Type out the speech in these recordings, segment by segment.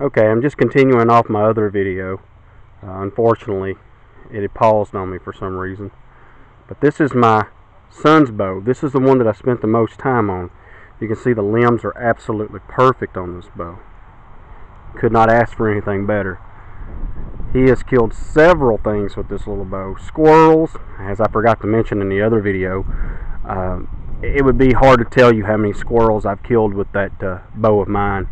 Okay, I'm just continuing off my other video. Uh, unfortunately, it had paused on me for some reason. But this is my son's bow. This is the one that I spent the most time on. You can see the limbs are absolutely perfect on this bow. Could not ask for anything better. He has killed several things with this little bow. Squirrels, as I forgot to mention in the other video, uh, it would be hard to tell you how many squirrels I've killed with that uh, bow of mine.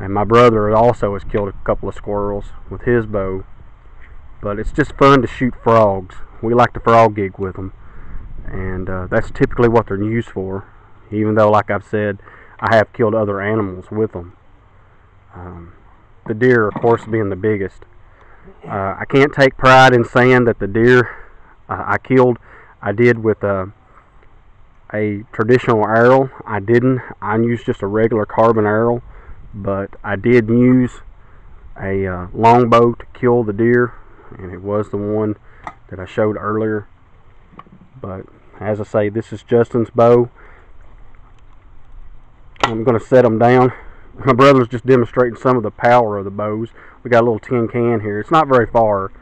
And my brother also has killed a couple of squirrels with his bow. But it's just fun to shoot frogs. We like to frog gig with them. And uh, that's typically what they're used for. Even though, like I've said, I have killed other animals with them. Um, the deer, of course, being the biggest. Uh, I can't take pride in saying that the deer uh, I killed, I did with a, a traditional arrow. I didn't. I used just a regular carbon arrow but I did use a uh, longbow to kill the deer and it was the one that I showed earlier. But as I say this is Justin's bow. I'm going to set them down. My brother's just demonstrating some of the power of the bows. We got a little tin can here. It's not very far.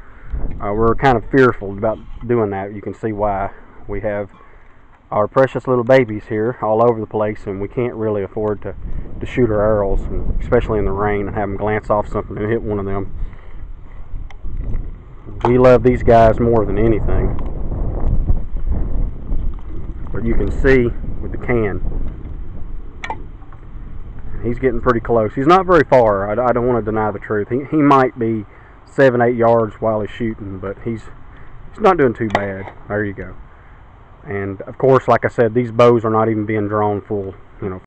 Uh, we're kind of fearful about doing that. You can see why we have our precious little babies here all over the place and we can't really afford to, to shoot our arrows especially in the rain and have them glance off something and hit one of them. We love these guys more than anything. But you can see with the can. He's getting pretty close. He's not very far. I, I don't want to deny the truth. He, he might be seven eight yards while he's shooting but he's he's not doing too bad. There you go. And of course like I said these bows are not even being drawn full you know